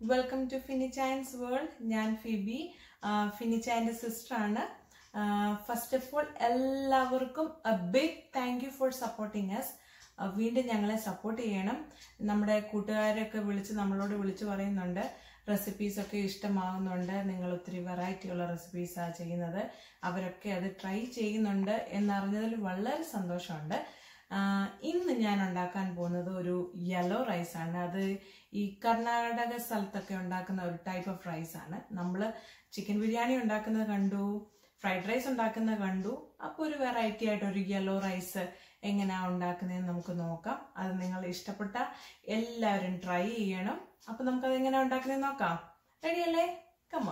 Welcome to ഫിനിച്ചാൻസ് world ഞാൻ Phoebe. ഫിനിച്ചാന്റെ സിസ്റ്ററാണ്. ഫസ്റ്റ് ഓഫ് ഓൾ എല്ലാവർക്കും a big thank you for supporting us വീണ്ടും ഞങ്ങളെ സപ്പോർട്ട് ചെയ്യണം. നമ്മുടെ കൂട്ടുകാരൊക്കെ വിളിച്ച് നമ്മളോട് വിളിച്ച് പറയുന്നുണ്ട്. റെസിപ്പീസ് ഒക്കെ ഇഷ്ടമാകുന്നുണ്ട് നിങ്ങൾ ഒത്തിരി വെറൈറ്റിയുള്ള റെസിപ്പീസാണ് ചെയ്യുന്നത്. അവരൊക്കെ അത് ട്രൈ ചെയ്യുന്നുണ്ട് എന്നറിഞ്ഞതിൽ വളരെ സന്തോഷമുണ്ട്. ഇന്ന് ഞാൻ ഉണ്ടാക്കാൻ പോകുന്നത് യെല്ലോ റൈസ് ആണ്. അത് ഈ കർണാടക സ്ഥലത്തൊക്കെ ഉണ്ടാക്കുന്ന ഒരു ടൈപ്പ് ഓഫ് റൈസ് ആണ്. നമ്മൾ ചിക്കൻ ബിരിയാണി ഉണ്ടാക്കുന്നത് കണ്ടു ഫ്രൈഡ് റൈസ് ഉണ്ടാക്കുന്നത് കണ്ടു. അപ്പോൾ ഒരു വെറൈറ്റി ആയിട്ട് ഒരു യെല്ലോ റൈസ് എങ്ങനെയാണ് ഉണ്ടാക്കുന്നതെന്ന് നമുക്ക് നോക്കാം. അത് നിങ്ങൾ ഇഷ്ടപ്പെട്ട എല്ലാവരും ട്രൈ ചെയ്യണം. അപ്പൊ നമുക്കത് എങ്ങനെയാ ഉണ്ടാക്കുന്നതെന്ന് നോക്കാം. റെഡിയല്ലേ കമ്മ